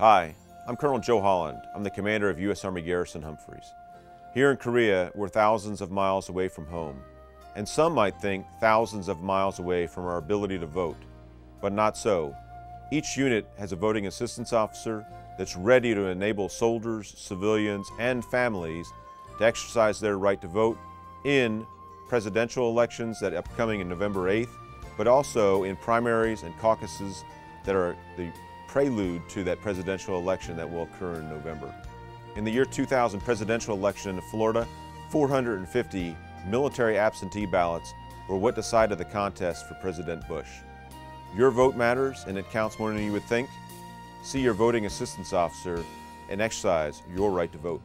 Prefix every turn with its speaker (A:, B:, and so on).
A: Hi, I'm Colonel Joe Holland. I'm the commander of U.S. Army Garrison Humphreys. Here in Korea, we're thousands of miles away from home, and some might think thousands of miles away from our ability to vote, but not so. Each unit has a voting assistance officer that's ready to enable soldiers, civilians, and families to exercise their right to vote in presidential elections that are upcoming in November 8th, but also in primaries and caucuses that are the prelude to that presidential election that will occur in November. In the year 2000 presidential election in Florida, 450 military absentee ballots were what decided the contest for President Bush. Your vote matters and it counts more than you would think. See your voting assistance officer and exercise your right to vote.